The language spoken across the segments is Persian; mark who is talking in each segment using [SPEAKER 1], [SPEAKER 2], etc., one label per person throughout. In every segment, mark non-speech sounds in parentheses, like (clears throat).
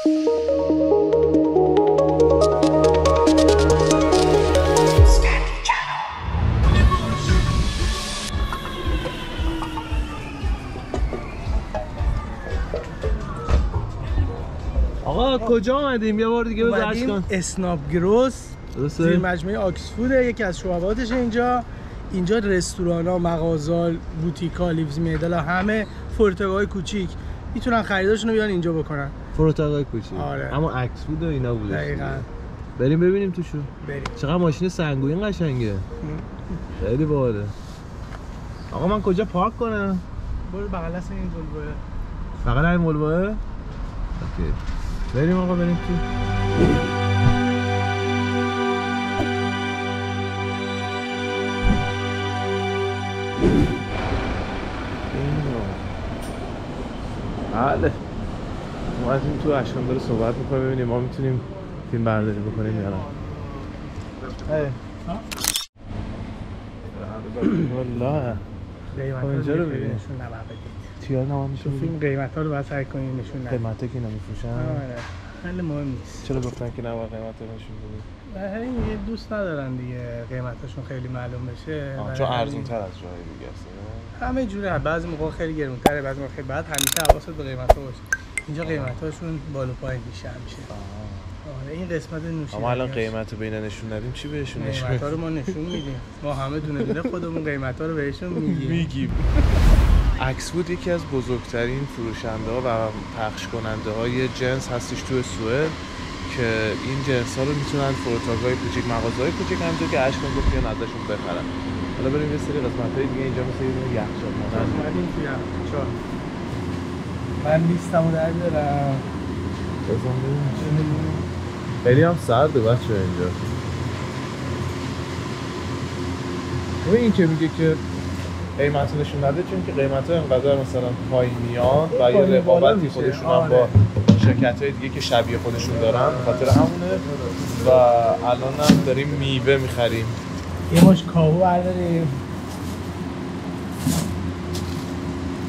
[SPEAKER 1] آقا کجا آمدیم یه بار دیگه بزرش
[SPEAKER 2] اومدیم
[SPEAKER 1] کن.
[SPEAKER 2] اسناب گروس؟ زیر مجموعه آکسفورد یکی از شعباتش اینجا. اینجا رستوران ها مغازال بوتیکا لیوز میدلا همه فورتگاه کوچیک. می‌تونن خریداشون رو بیان اینجا بکنن.
[SPEAKER 1] فروتاقای کوچی
[SPEAKER 2] آره.
[SPEAKER 1] اما عکس بود و اینا بودش
[SPEAKER 2] دقیقاً.
[SPEAKER 1] بریم ببینیم توشو
[SPEAKER 2] بریم.
[SPEAKER 1] چقدر ماشین سنگوین قشنگه. خیلی باحاله. آقا من کجا پارک کنم؟
[SPEAKER 2] برو بغل این ولوه
[SPEAKER 1] فقط همین ولوه اوکی. بریم آقا بریم تو. بله. اومدیم تو اشکان داره صحبت می‌کنه ببینیم ما می‌تونیم فیلم برداری بکنیم یا نه. والله.
[SPEAKER 2] قیمت
[SPEAKER 1] خب اینجا رو ببین.
[SPEAKER 2] نشون
[SPEAKER 1] نشون
[SPEAKER 2] فیلم قیمت ها رو باید سعی کنی نشون ندید
[SPEAKER 1] قیمته که اینا میفروشن؟
[SPEAKER 2] آره. خیلی مهم نیست.
[SPEAKER 1] چرا گفتن که نباید قیمت نشون بدید
[SPEAKER 2] و همین یه دوست ندارن دیگه قیمتاشون خیلی معلوم بشه.
[SPEAKER 1] چون ارزون تر از جای دیگه است؟
[SPEAKER 2] همه جوره. بعضی موقع خیلی گرونتره بعضی موقع خیلی بعد همیشه حواست به قیمت ها باشه. اینجا قیمتاشون بالا پایین میشه همیشه. آره این قسمت نوشیدنی
[SPEAKER 1] اما الان قیمت رو بین نشون ندیم چی بهشون نشون
[SPEAKER 2] قیمت ها رو ما نشون میدیم. ما همه دونه دونه خودمون قیمت ها رو بهشون میگیم.
[SPEAKER 1] میگیم. عکس بود یکی از بزرگترین فروشنده ها و پخش کننده های جنس هستش تو سوئد که این جنس ها رو می‌تونن فروتاگاه کوچیک مغازه های کوچیک همونجور که اشکان گفت بیان ازشون بخرن. حالا بریم یه سری قسمت های دیگه اینجا مثل یه یخچال. مانند
[SPEAKER 2] اومدیم توی یخچال. من در بیارم
[SPEAKER 1] بزن ببینیم. خیلی هم سرده بچه اینجا و این که میگه که قیمت نشون نده چون که قیمت ها اینقدر مثلا پایین میاد و یه رقابتی. خودشون هم
[SPEAKER 2] آره.
[SPEAKER 1] با شرکت های دیگه که شبیه خودشون دارن خاطر همونه و الان هم داریم میوه می‌خریم
[SPEAKER 2] یه مش کاهو برداریم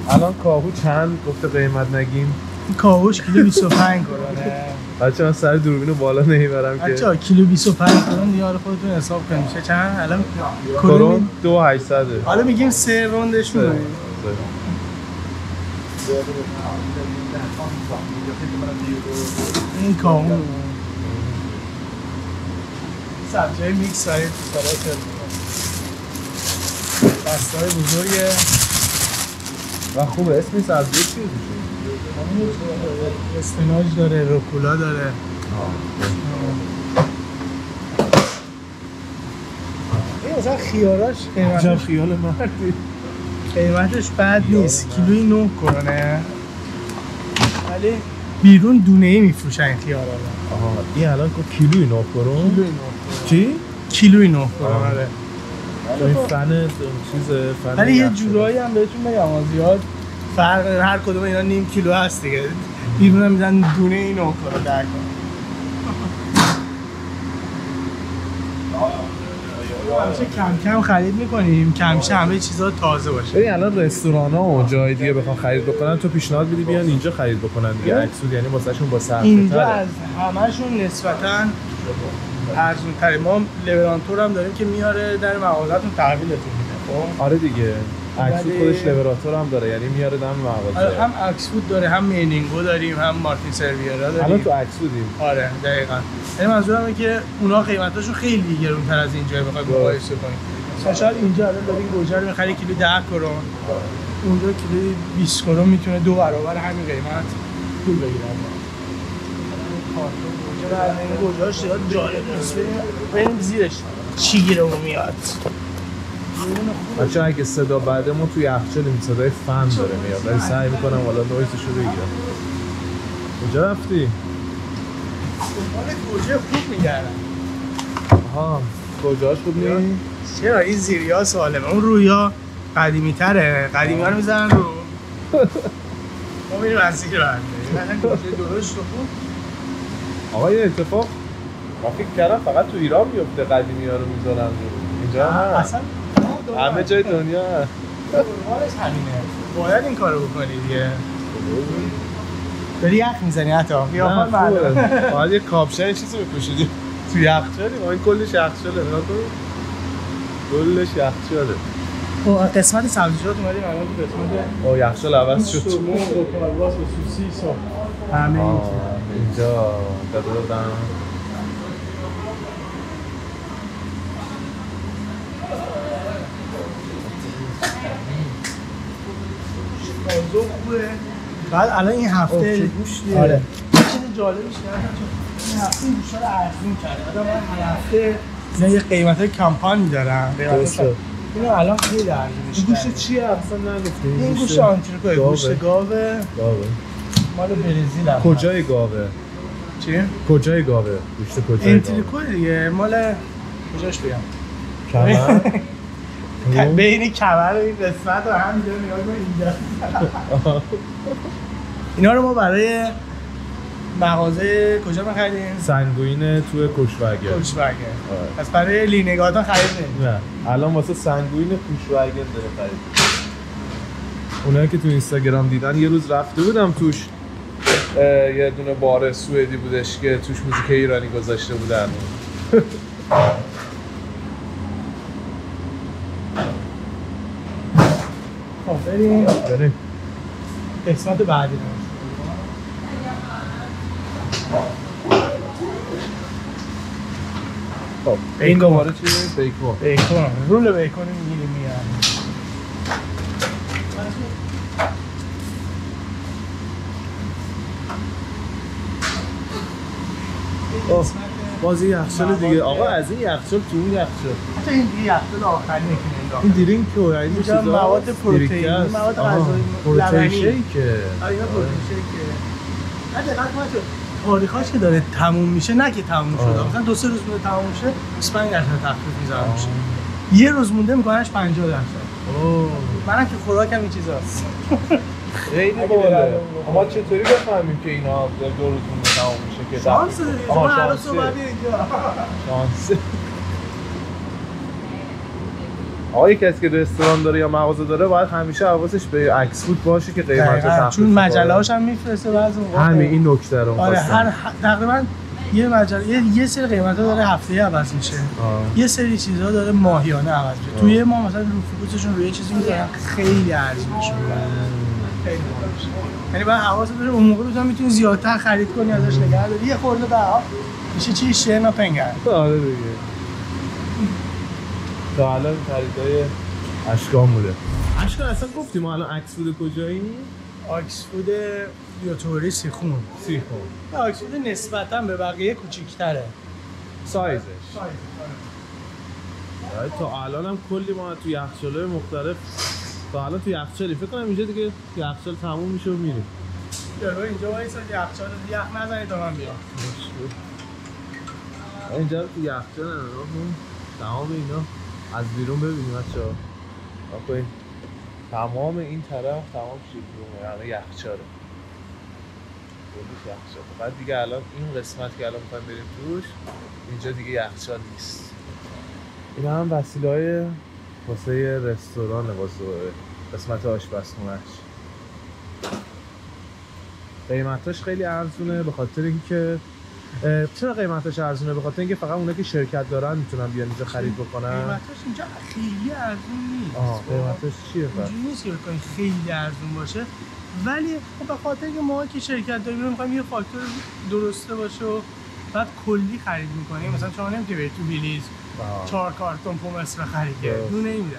[SPEAKER 1] الان کاهو چند؟ گفته قیمت نگیم.
[SPEAKER 2] کاهوش کیلو 25 کرونه
[SPEAKER 1] بچه من سر دوربین رو بالا نمی‌برم که.
[SPEAKER 2] بچه کیلو 25 کرون حالا خودتون حساب کنید. میشه چند؟ الان
[SPEAKER 1] کرون
[SPEAKER 2] کرون
[SPEAKER 1] دو هشتصده.
[SPEAKER 2] حالا میگیم سه روندشون این کاهو. سبزی های میکس های سالات بسته های بزرگه.
[SPEAKER 1] و خوب اسمی سبزی چیه
[SPEAKER 2] اسفناج داره روکولا داره. این مثلا خیاراش قیمتش
[SPEAKER 1] خیال من.
[SPEAKER 2] قیمتش بد نیست. کیلوی 9 کرونه ولی بیرون دونه ای میفروشن این خیارا رو
[SPEAKER 1] این الان کیلوی نه کرون
[SPEAKER 2] کیلوی 9
[SPEAKER 1] چی؟
[SPEAKER 2] کیلوی 9 کرونه
[SPEAKER 1] آه.
[SPEAKER 2] آره.
[SPEAKER 1] این فن چیز فن
[SPEAKER 2] ولی یه
[SPEAKER 1] یخچال.
[SPEAKER 2] جورایی هم بهتون بگم زیاد فرق هر کدوم اینا نیم کیلو هست دیگه بیرون هم میزن دونه ای 9 کرونه در همیشه کم کم خرید می‌کنیم کمشه همه چیزا تازه باشه
[SPEAKER 1] ببین الان رستوران ها و جای دیگه بخوان خرید بکنن تو پیشنهاد میدی بیان اینجا خرید بکنن دیگه. عکسود یعنی واسهشون با صرفه
[SPEAKER 2] اینجا. از همهشون نسبتا ارزون تره ما لبرانتور هم داریم که میاره در مغازتون تحویلتون میده. خب؟
[SPEAKER 1] آره دیگه. عکسود
[SPEAKER 2] ولی-
[SPEAKER 1] خودش لبراتور هم داره یعنی میاره دم
[SPEAKER 2] آره،
[SPEAKER 1] مغازه
[SPEAKER 2] هم اکسفود داره هم مینینگو داریم هم مارتین سرویرا داریم.
[SPEAKER 1] الان تو عکسودیم
[SPEAKER 2] آره دقیقا. یعنی منظورم که اونا قیمتاشون خیلی گرونتر از اینجا بخوای مقایسه کنیم مثلا شاید اینجا الان داریم گوجه رو می‌خری کیلو 10 کرون. اونجا کیلو 20 کرون می‌تونه دو برابر همین قیمت پول بگیره. کارتون گوجه رو از این گوجه هاش زیاد جالب نیست بریم- زیرش چی گیرمون میاد
[SPEAKER 1] بچه اگه صدا بعد ما توی یخچالیم صدای فن داره میاد. ولی سعی می‌کنم حالا نویزش رو بگیرم. کجا رفتی؟
[SPEAKER 2] دنبال گوجه خوب میگردم
[SPEAKER 1] آها کجاش خوب نیست؟
[SPEAKER 2] چرا؟ این زیریا سالمه. اون رویا قدیمی تره. قدیمی ها رو می‌زنن رو. ما میریم از زیر برداریم گوجه درشت و خوب.
[SPEAKER 1] آقا یه اتفاق ما فکر کردم فقط تو ایران میفته قدیمی ها رو می‌ذارن. رو اینجا؟ هم
[SPEAKER 2] اصلا
[SPEAKER 1] همه جای دنیا هست.
[SPEAKER 2] نرمالش همینه. باید این کارو بکنی دیگه. داری یخ می‌زنی حتی
[SPEAKER 1] نه
[SPEAKER 2] قیافه معلومه.
[SPEAKER 1] باید یه کاپشن چیزی بپوشیدیم تو یخچالی ما این کلش یخچاله نگاه کن. کلش یخچاله
[SPEAKER 2] خب، قسمت سبزیجات اومدیم الان تو قسمت
[SPEAKER 1] او یخچال عوض شد.
[SPEAKER 2] سومون و کالباس و سوسیس و همه این.
[SPEAKER 1] اینجا داده دادم
[SPEAKER 2] موضوع خوبه. بعد الان این هفته
[SPEAKER 1] گوشتیه.
[SPEAKER 2] آره. چیز جالبش کردم چون این هفته این گوشتا رو ارزون کرده بعد من هر هفته اینا یه قیمت کمپانی دارن
[SPEAKER 1] درسته.
[SPEAKER 2] اینو الان خیلی ارزونش
[SPEAKER 1] گوشت. چیه؟ اصلا نگفتیم
[SPEAKER 2] این گوشت آنتریکوه
[SPEAKER 1] گاوه.
[SPEAKER 2] گوشت گاوه.
[SPEAKER 1] گاوه.
[SPEAKER 2] مال برزیل هم
[SPEAKER 1] کجای گاوه؟
[SPEAKER 2] چی؟
[SPEAKER 1] کجای گاوه؟ گوشت کجای گاوه؟
[SPEAKER 2] انتریکو دیگه. مال کجاش بگم؟
[SPEAKER 1] کمر؟ (laughs)
[SPEAKER 2] بین کمر و این قسمت رو هم اینجا نگاه کن اینجا. اینا رو ما برای مغازه کجا می‌خریدیم؟
[SPEAKER 1] سنگوین توی کوشوگن
[SPEAKER 2] کوچواگن
[SPEAKER 1] آره.
[SPEAKER 2] پس برای لینگاتان خریدیم.
[SPEAKER 1] نه. الان واسه سنگوین کوشوگن داره خرید. اونایی که تو اینستاگرام دیدن یه روز رفته بودم توش. یه دونه بار سوئدی بودش که توش موزیک ایرانی گذاشته بودن. (laughs)
[SPEAKER 2] خب بریم.
[SPEAKER 1] بریم.
[SPEAKER 2] قسمت بعدی
[SPEAKER 1] خب این
[SPEAKER 2] بیکن.
[SPEAKER 1] دوباره چی بیکون.
[SPEAKER 2] بیکن رول بیکن می‌گیریم.
[SPEAKER 1] خب، بازی یخچال دیگه. آقا از این یخچال تو اون یخچال.
[SPEAKER 2] حتی این دیگه یخچال آخری می‌کنه نگاه
[SPEAKER 1] این دیرینک که این چیزا
[SPEAKER 2] مواد پروتئینی،. مواد غذایی،
[SPEAKER 1] پروتئین. شیکه.
[SPEAKER 2] آره اینا پروتئین شیکه. نه دقت کن تو. تاریخاش که داره تموم میشه نه که تموم شده. مثلا دو سه روز مونده تموم میشه 25 درصد تخفیف می‌ذارن میشه. یه روز مونده میکننش 50 درصد.
[SPEAKER 1] اوه.
[SPEAKER 2] منم که خوراکم این چیزاست.
[SPEAKER 1] خیلی
[SPEAKER 2] برم اون
[SPEAKER 1] ما چطوری بفهمیم که اینا دو روزمون تمام میشه که
[SPEAKER 2] شانس هر روز
[SPEAKER 1] شانسه.
[SPEAKER 2] صبح اینجا
[SPEAKER 1] شانس آقا کسی که رستوران داره یا مغازه داره باید همیشه حواسش به عکس فود باشه که قیمت. تخفیف
[SPEAKER 2] چون. مجله هاش هم میفرسته بعضی موقع
[SPEAKER 1] همین این نکته رو
[SPEAKER 2] آره. هر تقریبا یه مجله یه, یه سری قیمت ها داره هفته عوض میشه. یه سری چیزها داره ماهیانه عوض میشه توی یه ماه مثلا رو فوکوسشون روی یه چیزی می‌ذارن خیلی ارزونش می‌کنن خیلی. یعنی باید حواست باشه اون موقع بتونی می‌تونی زیادتر خرید کنی ازش نگه داری. یه خورده به ها میشه چی شنا پنگر.
[SPEAKER 1] آره دیگه. تا الان خریدای اشکام بوده. اشکان اصلا گفتیم ما الان عکس فود کجایی؟
[SPEAKER 2] آکسفود یوتوری سیخون.
[SPEAKER 1] سیخون.
[SPEAKER 2] آکسفود نسبتا به بقیه کوچیک‌تره.
[SPEAKER 1] سایزش. آره، تا الان هم کلی ما تو یخچالای مختلف تا الان تو یخچالی فکر کنم اینجا دیگه یخچال تموم میشه و میریم
[SPEAKER 2] جلو اینجا وایسا یخچال یخ نزنید تا من بیام.
[SPEAKER 1] اینجا تو یخچال تمام اینا. از بیرون ببینیم بچه ها تمام این طرف تمام شیرومه همه یخچاله. کلیش یخچال. بعد دیگه الان این قسمت که الان می‌خوایم بریم توش اینجا دیگه یخچال نیست. این هم وسیله های واسه رستوران واسه قسمت آشپزخونهش قیمتاش خیلی ارزونه به خاطر اینکه چرا قیمتاش ارزونه؟ به خاطر اینکه فقط اونایی که شرکت دارن می‌تونن بیان اینجا خرید بکنن.
[SPEAKER 2] قیمتاش اینجا خیلی ارزون نیست.
[SPEAKER 1] آه
[SPEAKER 2] خب.
[SPEAKER 1] قیمتش چیه
[SPEAKER 2] اینجوری نیست که خیلی ارزون باشه. ولی خب به خاطر اینکه ما که شرکت داریم می‌خوایم یه فاکتور درسته باشه و بعد کلی خرید می‌کنیم. مثلا شما نمی‌تونی بری تو
[SPEAKER 1] آه.
[SPEAKER 2] چهار کارتون پومس بخری که
[SPEAKER 1] درست.
[SPEAKER 2] دونه نمیده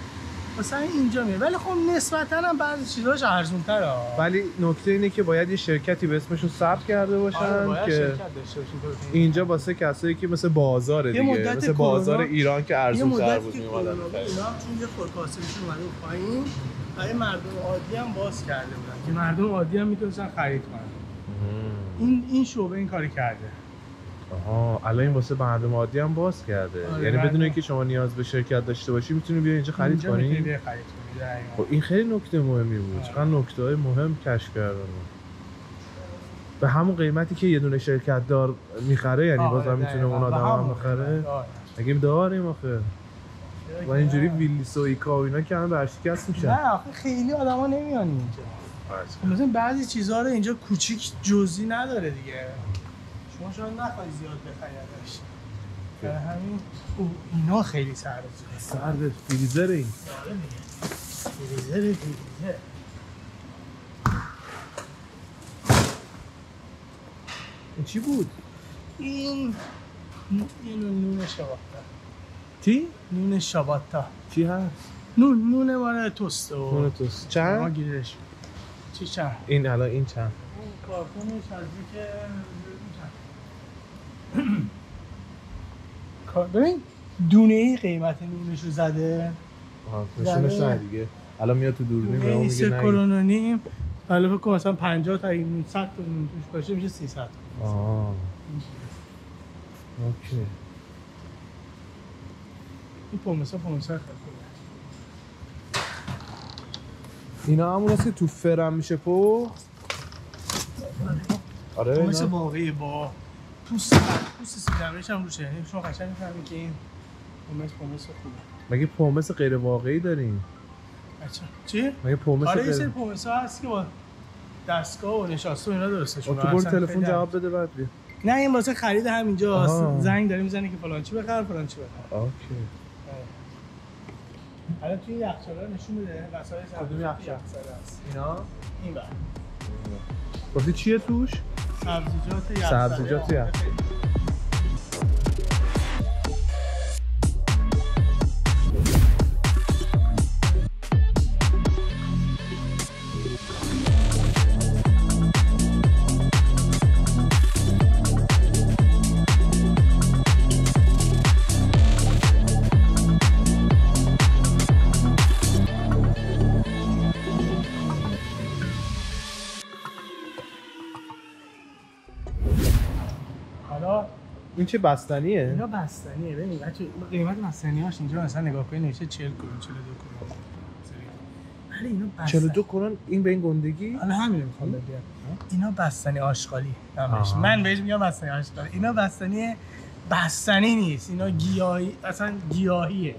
[SPEAKER 2] مثلا اینجا میره. ولی خب نسبتا هم بعضی چیزاش ارزون تره
[SPEAKER 1] ولی نکته اینه که باید یه شرکتی به اسمشون ثبت کرده باشن
[SPEAKER 2] آره،
[SPEAKER 1] که
[SPEAKER 2] باشیم
[SPEAKER 1] اینجا واسه کسایی که مثل بازاره دیگه
[SPEAKER 2] مدت
[SPEAKER 1] مثل بازار ایران که ارزون تر بود میومدن
[SPEAKER 2] اینا چون یه فورکاستشون اومده پایین برای مردم عادی هم باز کرده بودن که مردم عادی هم می‌تونستن خرید کنن. این این شعبه این کاری کرده.
[SPEAKER 1] آها الان این واسه مردم عادی هم باز کرده.
[SPEAKER 2] آره،
[SPEAKER 1] یعنی بدون
[SPEAKER 2] مردم-
[SPEAKER 1] اینکه شما نیاز به شرکت داشته باشی می‌تونی بیا اینجا خرید
[SPEAKER 2] اینجا
[SPEAKER 1] کنی؟
[SPEAKER 2] خرید کنی.
[SPEAKER 1] خب این خیلی نکته مهمی بود.
[SPEAKER 2] آره.
[SPEAKER 1] چقدر نکته های مهم کشف کردن به همون قیمتی که یه دونه شرکت دار می‌خره یعنی
[SPEAKER 2] آره،
[SPEAKER 1] بازم می‌تونه. اون آدم هم بخره
[SPEAKER 2] آره.
[SPEAKER 1] مگه داریم آخه؟ و اینجوری ویلیس و ایکا و اینا که همه برشکست میشن.
[SPEAKER 2] نه آخه خیلی آدما نمیان اینجا.
[SPEAKER 1] فرض
[SPEAKER 2] خب مثلا بعضی چیزها رو اینجا کوچیک جزئی نداره دیگه. شما شاید نخوای زیاد بخریدش برای همین او اینا خیلی سرده
[SPEAKER 1] سرد فریزر این
[SPEAKER 2] فریزر فریزر
[SPEAKER 1] این چی بود؟
[SPEAKER 2] این اینو نون شباتا
[SPEAKER 1] چی؟
[SPEAKER 2] نون شباتا
[SPEAKER 1] چی هست؟
[SPEAKER 2] نون نون مال توست و
[SPEAKER 1] نون توست.
[SPEAKER 2] ما
[SPEAKER 1] چند؟
[SPEAKER 2] گیرش چی چند؟
[SPEAKER 1] این الان این چند؟
[SPEAKER 2] اون کارتونش نزدیک کار- (clears throat) ببین دونه ای قیمت نونش رو زده.
[SPEAKER 1] نشونش. نه دیگه. الان میاد تو دوربین به اون میگه
[SPEAKER 2] سه
[SPEAKER 1] نه.
[SPEAKER 2] کرون و نیم. حالا فکر کن مثلا 50 تا این 100 تا نون توش باشه میشه 300
[SPEAKER 1] آه. okay.
[SPEAKER 2] این pommes ا pommes ا
[SPEAKER 1] اینا همون هست که تو فرم میشه پو آره pommes
[SPEAKER 2] واقعی با پوست پوست season ش هم روشه. یعنی شما قشنگ می‌فهمی که این pommes pommes خوبه.
[SPEAKER 1] مگه پومس غیر واقعی داریم؟
[SPEAKER 2] بچه چی؟
[SPEAKER 1] مگه پومس
[SPEAKER 2] آره یه سری
[SPEAKER 1] غیر
[SPEAKER 2] پومس ها هست که با دستگاه و نشاسته و اینا درستش
[SPEAKER 1] خب تو برو تلفن جواب بده بعد بیا.
[SPEAKER 2] نه این واسه خرید. همینجاست زنگ داره می‌زنه که فلان چی بخر فلان چی بخر.
[SPEAKER 1] اوکی.
[SPEAKER 2] حالا توی یخچالا نشون بده وسایل
[SPEAKER 1] کدوم یخچال؟
[SPEAKER 2] هست.
[SPEAKER 1] اینا؟
[SPEAKER 2] این بر.
[SPEAKER 1] گفتی چیه توش؟
[SPEAKER 2] سبزیجات یخزده
[SPEAKER 1] سبزیجات چه بستنیه؟
[SPEAKER 2] اینا بستنیه. ببین بچه قیمت بستنیاش اینجا مثلا نگاه کنید نوشته 40 کرون 42 کرون. ولی اینا بستنی
[SPEAKER 1] 42 کرون این به این گندگی؟
[SPEAKER 2] حالا همین می‌خوام بگم. اینا بستنی آشغالی. من بهش میگم بستنی آشغالی. اینا بستنی بستنی نیست. اینا گیاهی اصلا گیاهیه.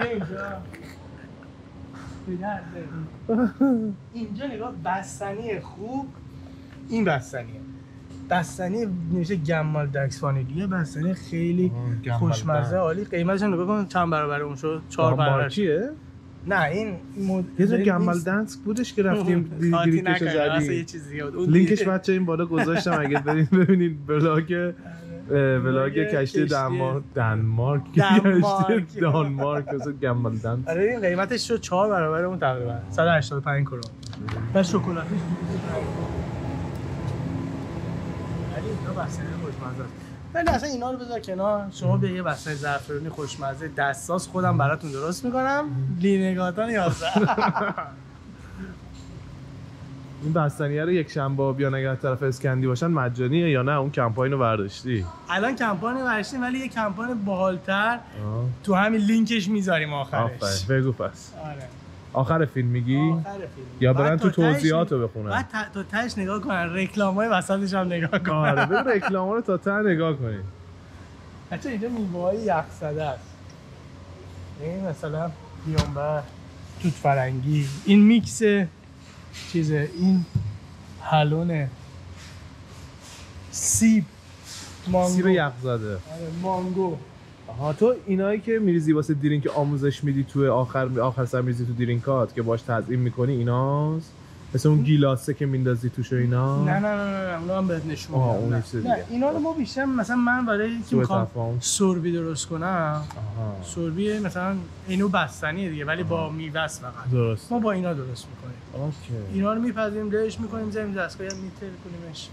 [SPEAKER 2] اینجا. اینجا نگاه بستنی خوب این بستنیه. بستنی نوشته gammaldags وانیلیه بستنی خیلی
[SPEAKER 1] gammal
[SPEAKER 2] خوشمزه. عالی. قیمتش هم نگاه کن چند برابر اون شد؟ چهار برابر. نه این مد...
[SPEAKER 1] یه Gammel
[SPEAKER 2] نیست.
[SPEAKER 1] Dansk بودش که رفتیم (laughs)
[SPEAKER 2] یه
[SPEAKER 1] زدی لینکش بچه این بالا گذاشتم. اگه برین ببینید vlog (laughs) اه،
[SPEAKER 2] vlog
[SPEAKER 1] کشتی دنمارک دنمارک.
[SPEAKER 2] دنمارک. (laughs)
[SPEAKER 1] کشتی دانمارک. مثل Gammel Dansk
[SPEAKER 2] آره این قیمتش شد چهار برابر اون تقریبا. 185 کرون. و شکلاتش ولی اینا بستنی خوشمزه است. ولی اصلا اینا رو بذار کنار. شما به یه بستنی زعفرونی خوشمزه دستاس خودم براتون درست می‌کنم. لینگاتان 11 (laughs)
[SPEAKER 1] این بستنیه رو یک شنبه بیان اگر طرف اسکندی باشن مجانیه یا نه؟ اون کمپاین رو برداشتی؟
[SPEAKER 2] الان کمپانی ورشتیم ولی یه کمپانی باحالتر
[SPEAKER 1] آه.
[SPEAKER 2] تو همین لینکش می‌ذاریم آخرش.
[SPEAKER 1] آفرین بگو پس.
[SPEAKER 2] آره.
[SPEAKER 1] آخر فیلم میگی؟
[SPEAKER 2] آخر فیلم.
[SPEAKER 1] یا برن تو توضیحات رو بخونن.
[SPEAKER 2] بعد تا- تهش نگاه کنن. رکلام های وسطش هم نگاه کنن.
[SPEAKER 1] آره بگو رکلام رو تا ته نگاه کنید
[SPEAKER 2] بچه اینجا میوه های یخزده است. این مثلا بیانبر توت فرنگی این میکس چیزه. این حلونه سیب. مانگو.
[SPEAKER 1] سیب یخ زده
[SPEAKER 2] آره، مانگو.
[SPEAKER 1] آها تو اینایی که میریزی واسه درینک آموزش میدی تو آخر آخر سر میریزی تو درینکات که باش تزیین می‌کنی ایناست؟ مثل اون گیلاسه که میندازی توش و اینا؟
[SPEAKER 2] نه نه نه نه اونا هم بهت نشون میدم. نه. نه. اینا رو ما بیشتر مثلا من برای اینکه می‌خوام سربی درست کنم
[SPEAKER 1] آها.
[SPEAKER 2] سربی مثلا اینو بستنیه دیگه ولی با میوه فقط.
[SPEAKER 1] درست.
[SPEAKER 2] ما با اینا درست می‌کنیم.
[SPEAKER 1] اوکی.
[SPEAKER 2] اینا رو میپذیریم لهش می‌کنیم زمین دستگاه میتر کنیمش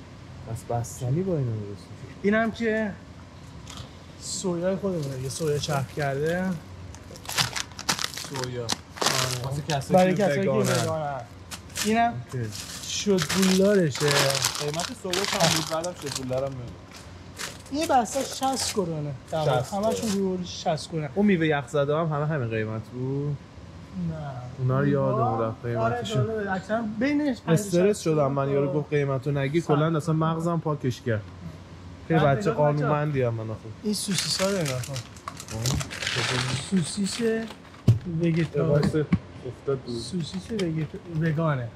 [SPEAKER 1] پس بستنی با اینو درست میشه
[SPEAKER 2] این هم که سویای خودمونه یه سویا چرخ کرده.
[SPEAKER 1] سویا. کسایی
[SPEAKER 2] برای کسایی که
[SPEAKER 1] وگانن.
[SPEAKER 2] اینم
[SPEAKER 1] اوکی.
[SPEAKER 2] شد بولدارشه
[SPEAKER 1] قیمت سویا چند بود؟ بعدم شکلارم
[SPEAKER 2] این بسته 60 کرونه. تقریبا.
[SPEAKER 1] 60
[SPEAKER 2] همشون رو 60 کرونه.
[SPEAKER 1] اون میوه یخ زده هم همه همین قیمت بود؟
[SPEAKER 2] نه.
[SPEAKER 1] اونا رو یادم رفت قیمتشون.
[SPEAKER 2] آره بینش
[SPEAKER 1] استرس شدم من یارو گفت قیمتو نگی. کلا اصلا مغزم پاکش کرد. خیلی بچه. قانونمندی هم من آخه
[SPEAKER 2] این سوسیس ها نگاه کن سوسیس
[SPEAKER 1] بود.
[SPEAKER 2] سوسیس. وگانه.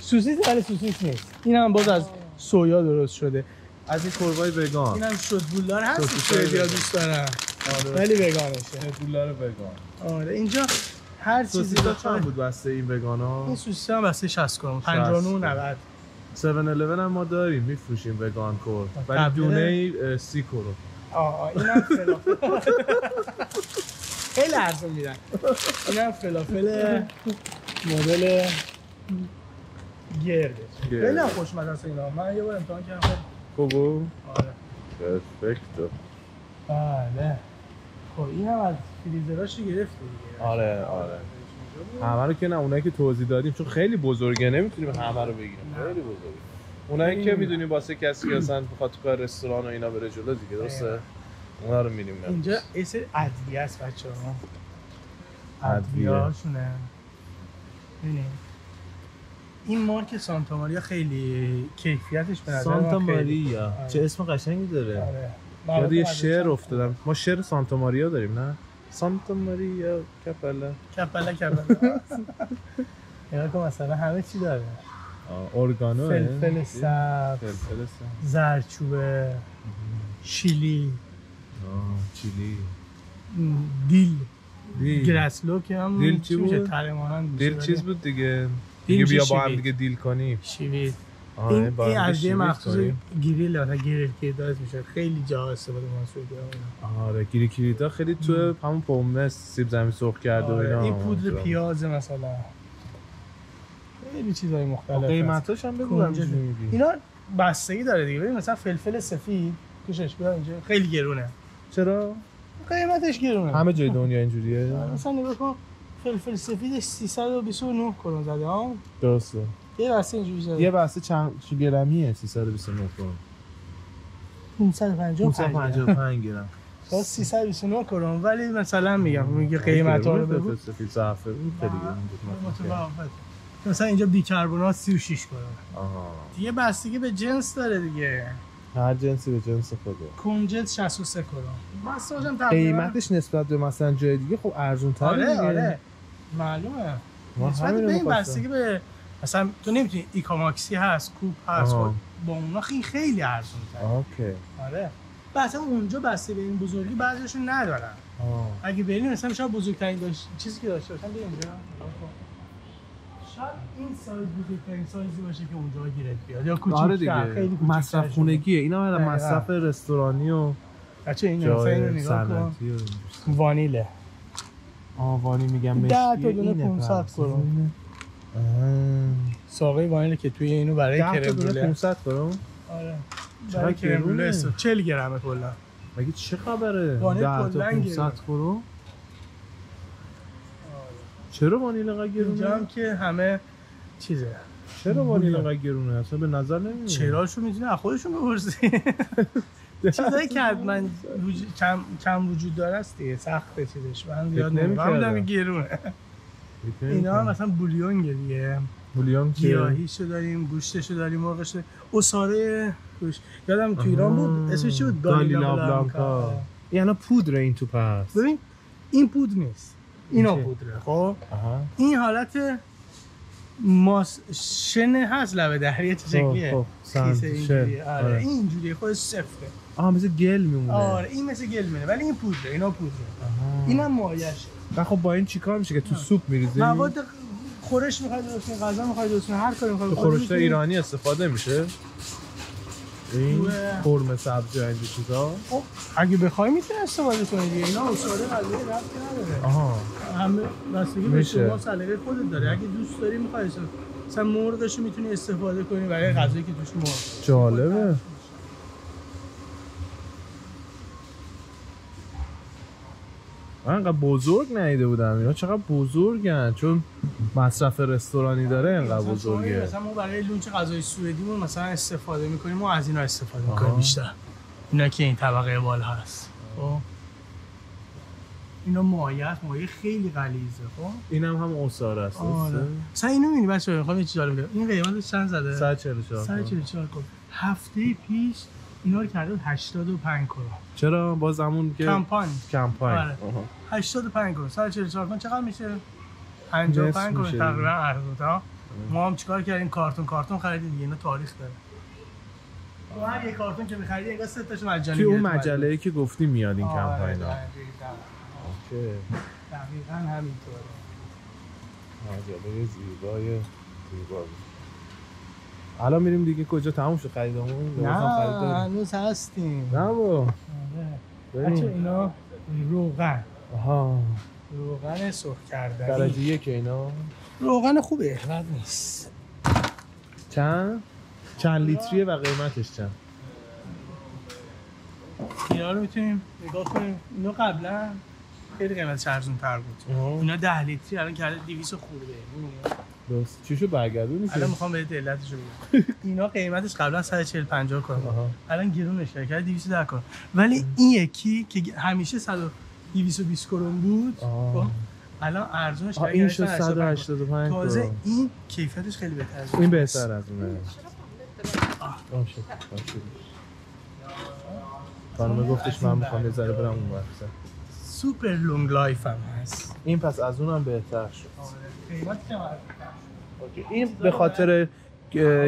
[SPEAKER 2] سوسیس ولی سوسیس نیست. این هم باز از سویا درست شده.
[SPEAKER 1] از این کوربای وگان.
[SPEAKER 2] این هم شد بولدار هست.
[SPEAKER 1] وگان.
[SPEAKER 2] دوست دارن.
[SPEAKER 1] آره.
[SPEAKER 2] ولی وگانشه
[SPEAKER 1] پولار وگان.
[SPEAKER 2] آره اینجا هر چیزی
[SPEAKER 1] چند بود بسته این وگان ها
[SPEAKER 2] این سوسیس هم بسته 60 کرون 59 90
[SPEAKER 1] 7 11 هم ما داریم میفروشیم وگان کور. ولی
[SPEAKER 2] قبل-
[SPEAKER 1] دونه ای سی کرو
[SPEAKER 2] آه آه این هم فلافل. خیلی ارزون میدن این هم فلافل مدل گرده. خیلی هم خوشمزه است اینا. من یه بار امتحان کردم.
[SPEAKER 1] خوبو
[SPEAKER 2] آره.
[SPEAKER 1] پرفکتو
[SPEAKER 2] بله. خب این هم از فریزراش گرفته دیگه.
[SPEAKER 1] آره آره. همه رو که نه اونایی که توضیح دادیم چون خیلی بزرگه نمی‌تونیم همه رو بگیریم. خیلی بزرگه. اونایی که. می‌دونیم واسه کسی که اصلا بخواد تو کار رستوران و اینا بره جلو دیگه درسته. اونا رو میریم
[SPEAKER 2] اینجا سری ادویه است بچه ها
[SPEAKER 1] ادویه.
[SPEAKER 2] ادویه هاشونه ببینید این مارک سانتا ماریا خیلی کیفیتش به نظر
[SPEAKER 1] سانتا ماریا.
[SPEAKER 2] آره.
[SPEAKER 1] چه اسم قشنگی داره.
[SPEAKER 2] آره.
[SPEAKER 1] یاد یه شعر افتادم. ما شعر سانتا ماریا داریم نه؟ سانتا ماریا کپلا.
[SPEAKER 2] کپلا کپلا. (laughs) نگاه کن مثلا همه چی داره.
[SPEAKER 1] ارگانو
[SPEAKER 2] فلفل سبز.
[SPEAKER 1] فلفل
[SPEAKER 2] زرچوبه شیلی
[SPEAKER 1] چیلی.
[SPEAKER 2] دیل. گرسلو که هم
[SPEAKER 1] دیل چی بود؟ دیل چیز بود دیگه؟ دیگه بیا با هم. دیگه دیل کنیم.
[SPEAKER 2] شیوید. این
[SPEAKER 1] با
[SPEAKER 2] این ادویه
[SPEAKER 1] شیوید
[SPEAKER 2] مخصوص. گریل مثلا گریل دارت میشه. خیلی جا استفاده من سوئدی ها
[SPEAKER 1] آره گیری کلیدا خیلی تو همون پومس سیب زمینی سرخ کرده و
[SPEAKER 2] آره.
[SPEAKER 1] اینا.
[SPEAKER 2] این پودر پیاز مثلا. خیلی چیزای مختلف.
[SPEAKER 1] قیمتاش هم بگو
[SPEAKER 2] اینا بستگی داره دیگه. ببین مثلا فلفل سفید توشش بیا اینجا. خیلی گرونه.
[SPEAKER 1] چرا؟
[SPEAKER 2] قیمتش گرونه.
[SPEAKER 1] همه جای (laughs) دنیا اینجوریه؟
[SPEAKER 2] آره، مثلا نگاه کن فلفل سفیدش 329 کرون زده ها
[SPEAKER 1] درسته.
[SPEAKER 2] یه بسته اینجوری زده
[SPEAKER 1] یه بسته چند چه گرمیه؟ 329 کرون
[SPEAKER 2] 555
[SPEAKER 1] 555 گرم.
[SPEAKER 2] تا 329 کرون ولی مثلا میگم میگه قیمت ها رو بگو. مثلا اینجا بیکربنات 36 کرون
[SPEAKER 1] آها.
[SPEAKER 2] دیگه بستگی به جنس داره دیگه.
[SPEAKER 1] هر جنسی به جنس خوده
[SPEAKER 2] کنجد 63 کرون مستاج هم تقریبا
[SPEAKER 1] قیمتش نسبت به مثلا جای دیگه خب ارزون تره
[SPEAKER 2] آره آره. معلومه. نسبت به این. بستگی به مثلا تو نمی‌تونی ICA Maxi هست Coop هست
[SPEAKER 1] آها.
[SPEAKER 2] خب با اونا خیلی خیلی ارزون
[SPEAKER 1] okay
[SPEAKER 2] آره مثلا اونجا بسته به این بزرگی بعضیشون ندارن
[SPEAKER 1] آه.
[SPEAKER 2] اگه بریم مثلا شاید بزرگترین داشت چیزی که داشته باشن بیا اینجا شاید این سایز بزرگترین سایزی باشه که اونجا گیرت بیاد یا کوچیک‌تر
[SPEAKER 1] آره دیگه
[SPEAKER 2] خیلی کوچیک‌تر
[SPEAKER 1] مصرف. خونگیه اینا. مصرف رستورانی و
[SPEAKER 2] بچه این مثلا اینو نگاه کن. وانیله
[SPEAKER 1] آوانی میگم
[SPEAKER 2] ده تا
[SPEAKER 1] مشکی
[SPEAKER 2] دونه
[SPEAKER 1] اینه
[SPEAKER 2] 500
[SPEAKER 1] پس.
[SPEAKER 2] کرون.
[SPEAKER 1] آه.
[SPEAKER 2] ساقه وانیله که توی اینو برای کرم
[SPEAKER 1] دونه
[SPEAKER 2] روله.
[SPEAKER 1] 500 کرون
[SPEAKER 2] آره.
[SPEAKER 1] چقدر
[SPEAKER 2] برای کرم روله
[SPEAKER 1] گرونه.
[SPEAKER 2] است 40 گرمه کلا.
[SPEAKER 1] مگه چه خبره؟
[SPEAKER 2] وانیل
[SPEAKER 1] 10 تا
[SPEAKER 2] کلاً
[SPEAKER 1] 500
[SPEAKER 2] گرونه.
[SPEAKER 1] کرون چرا وانیل اینقدر
[SPEAKER 2] اینجا هم
[SPEAKER 1] گرونه
[SPEAKER 2] که همه چیزه.
[SPEAKER 1] چرا وانیل. اینقدر گرونه؟ اصلا به نظر نمیاد
[SPEAKER 2] چراشو می‌تونی از خودشون بپرسی. (laughs) چیزایی که حتما وجود- کم, کم وجود داره است دیگه. سخته چیزش. من یاد
[SPEAKER 1] نمی‌کردم.
[SPEAKER 2] نمی‌دونم. گرونه. اینا هم مثلا بولیونگ دیگه.
[SPEAKER 1] بولیون چیه؟
[SPEAKER 2] گیاهیشو داریم گوشتشو داریم مرغش داریم. اساره گوش یادم تو ایران بود اسمش چی بود؟
[SPEAKER 1] گالیلا بلانکا. یعنی پودر این تو پس
[SPEAKER 2] ببین این پودر نیست. اینا؟ پودره. خب؟ این حالت ماس شن هست لبه دهری یه چه شکلیه
[SPEAKER 1] خب،
[SPEAKER 2] کیسه اینجوریه. آره
[SPEAKER 1] آره.
[SPEAKER 2] این اینجوریه. خود سفته
[SPEAKER 1] آها مثل گل میمونه.
[SPEAKER 2] آره این مثل گل میره ولی این پودره. اینا پودره. اینم مایشه
[SPEAKER 1] و خب با این چیکار میشه که تو سوپ میریزی؟
[SPEAKER 2] مواد خورش می‌خوای درست کنی غذا می‌خوای درست کنی هر کاری می‌خوای
[SPEAKER 1] تو خورشت ایرانی استفاده میشه؟ این. قرمه سبزی و اینجور چیزا؟
[SPEAKER 2] خب اگه بخوای می‌تونی استفاده کنی دیگه. اینا اصاره قضیه ربطی نداره.
[SPEAKER 1] آها.
[SPEAKER 2] همه بستگی به. شما سلیقه خودت داره اگه دوست داری می‌خوای مثلا مرغش رو می‌تونی استفاده کنی برای غذایی که توش مرغ.
[SPEAKER 1] جالبه. من انقدر بزرگ ندیده بودم. اینا چقدر بزرگن. چون مصرف رستورانی داره انقدر بزرگه.
[SPEAKER 2] مثلا ما برای لونچ غذای سوئدیمون مثلا استفاده می‌کنیم ما از اینا استفاده. می‌کنیم بیشتر. اینا که این طبقه بالا هست. خب. اینا مایه مایه خیلی غلیظه خب.
[SPEAKER 1] اینم هم اصاره است.
[SPEAKER 2] آره. مثلا اینو می‌بینی بچه‌ها می‌خوام یه چیز جالب بگم. این قیمتش چند زده؟
[SPEAKER 1] 144
[SPEAKER 2] 144 کن هفته پیش اینا رو کرده بود 85 کرون
[SPEAKER 1] چرا؟ باز همون که کمپاین.
[SPEAKER 2] آره. 85 کرون 144 کن چقدر میشه؟ 55
[SPEAKER 1] نصف
[SPEAKER 2] کرون. تقریبا ارزون تا ما هم چیکار کردیم؟ کارتون کارتون خریدیم دیگه. اینا تاریخ داره. تو هر یه کارتون که بخری انگار سه تاشو مجانی
[SPEAKER 1] توی اون. مجله که گفتی میاد این
[SPEAKER 2] آره،
[SPEAKER 1] کمپاینا. اوکی.
[SPEAKER 2] دقیقاً همینطوره.
[SPEAKER 1] مجله زیبای زیبا بود. الان میریم دیگه کجا؟ تموم شد خریدمون
[SPEAKER 2] نه. هنوز هستیم.
[SPEAKER 1] نه با
[SPEAKER 2] آره. بچه اینا روغن.
[SPEAKER 1] آها.
[SPEAKER 2] روغن سرخ کردنی.
[SPEAKER 1] درجه یک اینا.
[SPEAKER 2] روغن خوبه. بد نیست.
[SPEAKER 1] چند؟ چند لیتریه و قیمتش چند؟
[SPEAKER 2] اینا رو می‌تونیم نگاه کنیم. اینا قبلا خیلی قیمتش ارزون تر بود. اینا ده لیتری الان کرده 200 خورده؟
[SPEAKER 1] درست. چیشو برگردونی که
[SPEAKER 2] الان می‌خوام بهت علتش رو بگم. (laughs) اینا قیمتش قبلا 140 50 کرد
[SPEAKER 1] آها.
[SPEAKER 2] الان گرونش کرده 210 کرد ولی این یکی که همیشه 100 220 کرون بود. خب الان ارزونش
[SPEAKER 1] این شد
[SPEAKER 2] 185.
[SPEAKER 1] 185
[SPEAKER 2] تازه. این کیفیتش خیلی بهتر از
[SPEAKER 1] این بهتر از اونه. خانمه گفتش من می‌خوام یه ذره برم اون وقت
[SPEAKER 2] super long life هم هست.
[SPEAKER 1] این پس از اونم بهتر شد.
[SPEAKER 2] قیمت که
[SPEAKER 1] این به خاطر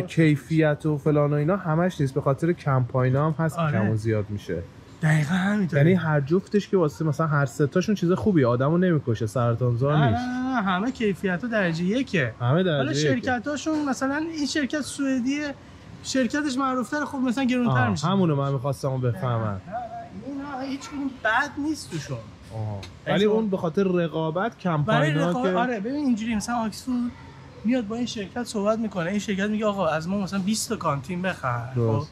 [SPEAKER 1] کیفیت و فلان و اینا همش نیست. به خاطر کمپاینا هم هست
[SPEAKER 2] آره.
[SPEAKER 1] کم و زیاد میشه.
[SPEAKER 2] دقیقا همینطوره.
[SPEAKER 1] یعنی هر جفتش که واسه مثلا هر سه تاشون چیز خوبی آدمو نمی‌کشه سرطانزا
[SPEAKER 2] نه
[SPEAKER 1] نیست.
[SPEAKER 2] نه همه کیفیت ها درجه یکه.
[SPEAKER 1] همه در
[SPEAKER 2] حالا شرکت هاشون مثلا این شرکت سوئدیه شرکتش معروفتر خب مثلا گرونتر میشه.
[SPEAKER 1] همونو من می‌خواستم بفهمم.
[SPEAKER 2] اینا هیچ بد نیست توشون.
[SPEAKER 1] ولی اون به خاطر رقابت کمپاینا که
[SPEAKER 2] آره ببین اینجوری مثلا آکسفورد میاد با این شرکت صحبت می‌کنه. این شرکت میگه آقا از ما مثلا 20 تا کانتین بخر. خب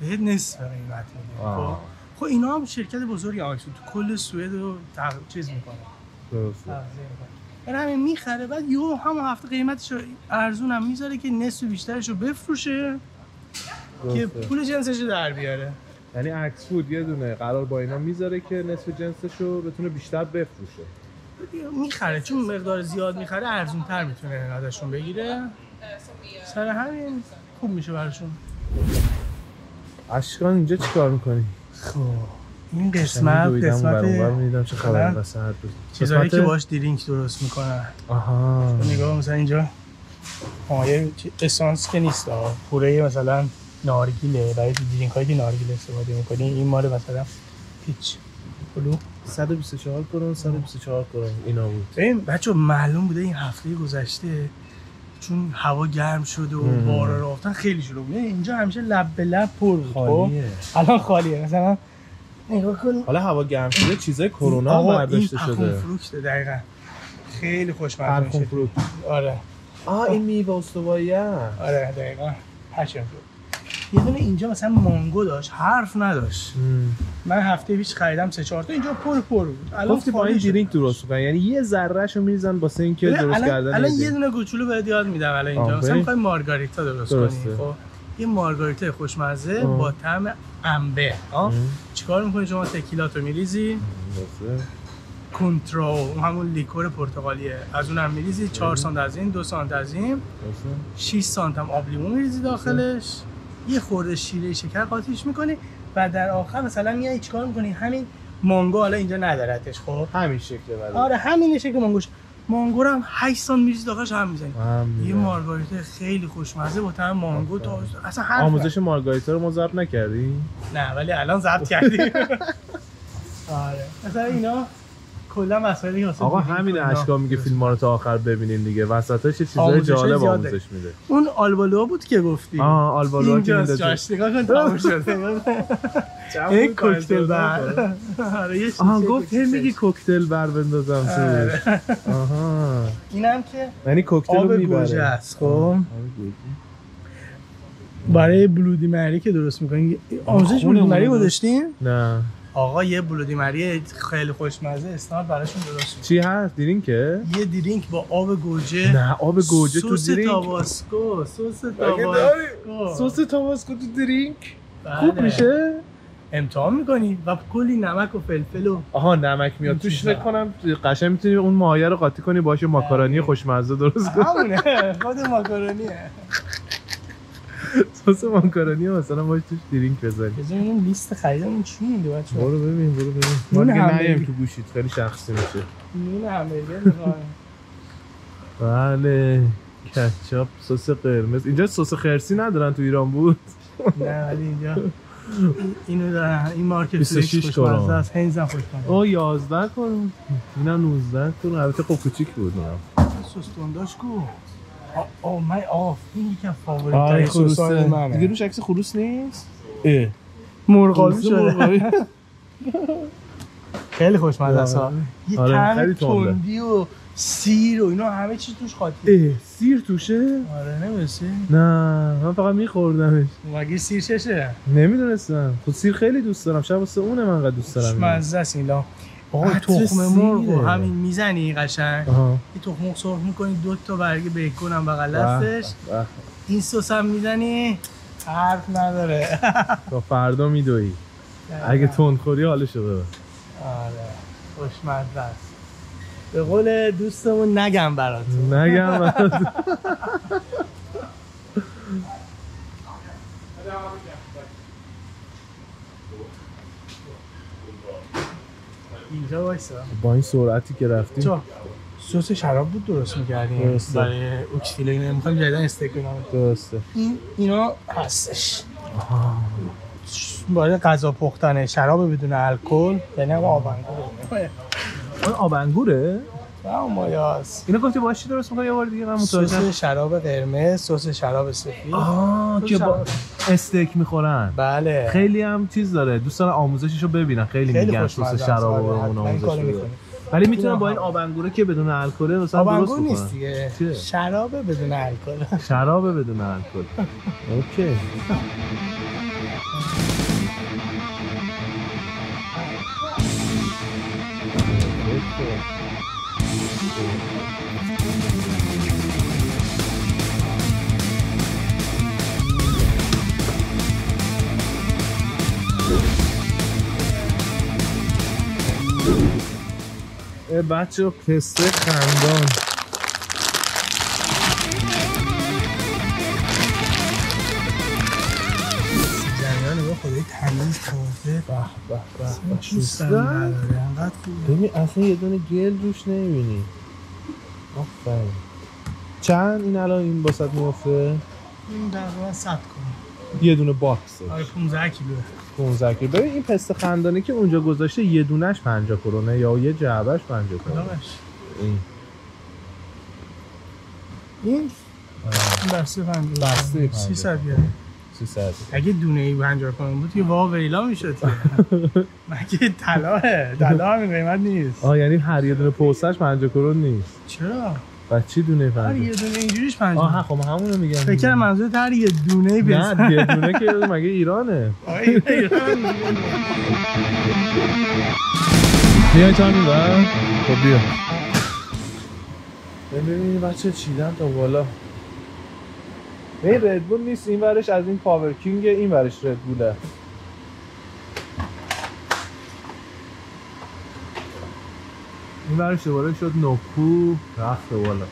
[SPEAKER 2] بهت نصف قیمت میده خب. خب اینا هم شرکت بزرگی آکسفورد تو کل سوئد رو تق... چیز می‌کنه.
[SPEAKER 1] درسته.
[SPEAKER 2] می‌کنه. برای همین می‌خره بعد یهو همون هفته قیمتش رو ارزون هم می‌ذاره که نصف بیشترش رو بفروشه که. پول جنسش رو در بیاره.
[SPEAKER 1] یعنی عکس فود یه دونه قرار با اینا می‌ذاره که نصف جنسش رو بتونه بیشتر بفروشه.
[SPEAKER 2] می‌خره چون مقدار زیاد می‌خره ارزون تر می‌تونه ازشون بگیره. سر همین خوب میشه براشون.
[SPEAKER 1] اشکان اینجا چی کار می‌کنی؟
[SPEAKER 2] خب این قسمت قسمت
[SPEAKER 1] می‌دیدم چه خبر؟ وسط
[SPEAKER 2] چیزایی که باش درینک درست می‌کنن.
[SPEAKER 1] آها.
[SPEAKER 2] نگاه مثلا اینجا مایه اسانس که نیست آه. پوره مثلا نارگیله. برای درینک هایی که نارگیله استفاده می‌کنی این مال مثلا پیچ کلو
[SPEAKER 1] 124 کرون 124 کرون اینا بود.
[SPEAKER 2] ببین بچه معلوم بوده این هفته گذشته چون هوا گرم شد و. بارا رو افتن خیلی شروع بود. اینجا همیشه لب به لب پر بود خب؟
[SPEAKER 1] خالیه.
[SPEAKER 2] الان خالیه. مثلا نگاه کن.
[SPEAKER 1] حالا هوا گرم شده چیزای کرونا برداشته
[SPEAKER 2] این
[SPEAKER 1] شده.
[SPEAKER 2] فروکته دقیقا. خیلی خوشمزه
[SPEAKER 1] پرخون
[SPEAKER 2] میشه.
[SPEAKER 1] فروت
[SPEAKER 2] آره.
[SPEAKER 1] آه این میوه استواییه
[SPEAKER 2] آره دقیقا. پشم فروت یه دونه اینجا مثلا مانگو داشت حرف نداشت من هفته پیش خریدم سه چهار تا اینجا پر پر بود الان
[SPEAKER 1] گفتی. درینک درست می‌کنن یعنی یه ذره شو میریزن واسه اینکه درست کردن
[SPEAKER 2] الان
[SPEAKER 1] یه.
[SPEAKER 2] دونه کوچولو بهت یاد میدم الان اینجا مثلا. می‌خوای مارگاریتا درست. کنی خب یه مارگاریتا خوشمزه
[SPEAKER 1] آه.
[SPEAKER 2] با طعم انبه. چیکار می‌کنی شما تکیلاتو میریزی. کنترو همون لیکور پرتغالیه از اونم میریزی 4 سانت از این 2 سانت از این
[SPEAKER 1] درسته.
[SPEAKER 2] 6 سانت هم آب لیمو میریزی داخلش یه خورده شیره شکر قاطیش می‌کنی و در آخر مثلا میای چیکار می‌کنی؟ همین مانگو حالا اینجا ندارتش خب؟
[SPEAKER 1] همین شکله ولی
[SPEAKER 2] آره همین شکل مانگوش. مانگو رو هم 8 سانت میریزی داخلش هم می‌زنی یه. مارگاریتا خیلی خوشمزه با طعم مانگو تا اصلا حرف
[SPEAKER 1] آموزش مارگاریتا رو مذاب نکردی؟
[SPEAKER 2] نه ولی الان ضبط کردی (laughs) آره. مثلا اینا کلا مسائلی که
[SPEAKER 1] آقا همین. اشکا میگه فیلم ها رو تا آخر ببینین دیگه. وسطاش یه چیزای جالب. آموزش میده.
[SPEAKER 2] اون آلبالو بود که گفتی
[SPEAKER 1] آه آلبالو که میندازه.
[SPEAKER 2] جاش نگاه کن تموم شده این کوکتل بر. آره
[SPEAKER 1] آها گفت هی
[SPEAKER 2] کوچیک.
[SPEAKER 1] میگی کوکتل بر بندازم
[SPEAKER 2] آره.
[SPEAKER 1] آها.
[SPEAKER 2] اینم که
[SPEAKER 1] یعنی کوکتل رو می‌بره.
[SPEAKER 2] خب. برای Bloody Mary که درست می‌کنی. آموزش Bloody Mary
[SPEAKER 1] اونو
[SPEAKER 2] گذاشتیم
[SPEAKER 1] نه.
[SPEAKER 2] آقا یه Bloody Mary خیلی خوشمزه اسناد براشون درست
[SPEAKER 1] چی هست؟ drink ه؟
[SPEAKER 2] یه drink با آب گوجه.
[SPEAKER 1] نه آب گوجه تو
[SPEAKER 2] سس
[SPEAKER 1] drink
[SPEAKER 2] Tabasco سس Tabasco.
[SPEAKER 1] سس Tabasco تو drink
[SPEAKER 2] بله.
[SPEAKER 1] خوب میشه؟
[SPEAKER 2] امتحان می‌کنی و کلی نمک و فلفل و
[SPEAKER 1] آها نمک میاد. توش
[SPEAKER 2] چیزا.
[SPEAKER 1] فکر کنم قشنگ می‌تونی اون ماهی رو قاطی کنی باشه ماکارونی
[SPEAKER 2] بله.
[SPEAKER 1] خوشمزه درست کنی.
[SPEAKER 2] همونه. خود ماکارونیه.
[SPEAKER 1] سس ماکارونی رو مثلا باش توش drink بزنی
[SPEAKER 2] بذار این لیست خریدمون چی مونده بچه
[SPEAKER 1] برو ببین برو ببین. ما دیگه. نریم تو گوشیت خیلی شخصی میشه.
[SPEAKER 2] نون همبرگر.
[SPEAKER 1] بله. کچاپ سس قرمز. اینجا سس خرسی ندارن تو ایران بود؟
[SPEAKER 2] نه ولی اینجا اینو دارن این مارکت
[SPEAKER 1] 26
[SPEAKER 2] فریش
[SPEAKER 1] کرون.
[SPEAKER 2] است. هنز هم خوشمزه
[SPEAKER 1] او 11 کرون اینم 19 کرون البته خب کوچیک بود اینم
[SPEAKER 2] سستونداش کو. آه مای آف این یکم فاوریت
[SPEAKER 1] آره خروسه
[SPEAKER 2] منه
[SPEAKER 1] دیگه روش عکس خروس نیست؟ اه.
[SPEAKER 2] مرغابی شده. (laughs) خیلی خوشمزه است.
[SPEAKER 1] آره.
[SPEAKER 2] یه
[SPEAKER 1] آره،
[SPEAKER 2] طعم. تندی و سیر و اینا همه چیز توش خاطی
[SPEAKER 1] اه سیر توشه؟
[SPEAKER 2] آره نمیسی
[SPEAKER 1] نه من فقط میخوردمش.
[SPEAKER 2] مگه سیر چشه؟
[SPEAKER 1] نمی‌دونستم. خود سیر خیلی دوست دارم. شب واسه اونه من انقدر دوست دارم.
[SPEAKER 2] خوشمزه است اینا
[SPEAKER 1] عطر
[SPEAKER 2] تخم مرغ
[SPEAKER 1] سیره.
[SPEAKER 2] و همین می‌زنی قشنگ. یه تخم مرغ سرخ می‌کنی دو تا برگ بیکن هم بغل دستش. این سس هم می‌زنی حرف نداره. (laughs)
[SPEAKER 1] تا فردا میدوی. اگه تند خوری حالشو ببر.
[SPEAKER 2] آره خوشمزه است. به قول دوستمون نگم براتون.
[SPEAKER 1] نگم (laughs)
[SPEAKER 2] اینجا وایسا.
[SPEAKER 1] با این سرعتی که رفتی
[SPEAKER 2] چا سس شراب بود درست می‌کردیم؟
[SPEAKER 1] درسته.
[SPEAKER 2] برای oxfilé اینا می‌خوایم جدیدن استیک اینا
[SPEAKER 1] درسته.
[SPEAKER 2] این اینا هستش. برای غذا پختن شراب بدون الکل یعنی هم آب انگور
[SPEAKER 1] اون آب انگوره
[SPEAKER 2] و مایاس.
[SPEAKER 1] اینو گفتی باش درست می‌کنی؟ یه بار دیگه من متوجه
[SPEAKER 2] سس شراب قرمز سس شراب سفید.
[SPEAKER 1] آه که با استیک می‌خورن.
[SPEAKER 2] بله.
[SPEAKER 1] خیلی هم چیز داره. دوست دارن آموزششو ببینن. خیلی,
[SPEAKER 2] خیلی
[SPEAKER 1] میگن سس. شراب
[SPEAKER 2] آره،
[SPEAKER 1] رو اون آموزش. ولی می‌تونن با این. آب انگوره که بدون الکل مثلا
[SPEAKER 2] آب انگور نیست دیگه؟ شراب بدون الکل. (laughs)
[SPEAKER 1] شراب بدون الکل. اوکی. بچه پسته خندان.
[SPEAKER 2] خدای تمیز تازه.
[SPEAKER 1] به به به به
[SPEAKER 2] خوبه
[SPEAKER 1] ببین اصلا یه دونه گل روش نمی‌بینی. آفرین. چند این الان این باست میفته
[SPEAKER 2] این تقریبا 100 کنه
[SPEAKER 1] یه دونه باکسه
[SPEAKER 2] آره 15 کیلو
[SPEAKER 1] 15 کیلو. ببین این پسته خندانی که اونجا گذاشته یه دونش 50 کرونه یا یه جعبش 50 کرونه. این.
[SPEAKER 2] این؟ بسته 50
[SPEAKER 1] بسته 50.
[SPEAKER 2] 300 گرم
[SPEAKER 1] 300
[SPEAKER 2] اگه دونه ای 50 کنه بود که وا ویلا می‌شد. (laughs) مگه طلاه طلا همین قیمت نیست.
[SPEAKER 1] آه یعنی هر یه دونه پوستش 50 کرون نیست.
[SPEAKER 2] چرا؟
[SPEAKER 1] و چی دونه
[SPEAKER 2] هر
[SPEAKER 1] 50
[SPEAKER 2] یه دونه اینجوریش
[SPEAKER 1] آها
[SPEAKER 2] 50
[SPEAKER 1] خب همونو میگم
[SPEAKER 2] فکر کردم منظورت هر یه دونه ای
[SPEAKER 1] نه یه دونه که مگه ایرانه؟ میای تا این ور خب بیا. ببین بچه چیدن تا بالا. این ردبول نیست این ورش از این پاور کینگ این ورش ردبوله این ورش دوباره شد نوکو. رفت بالا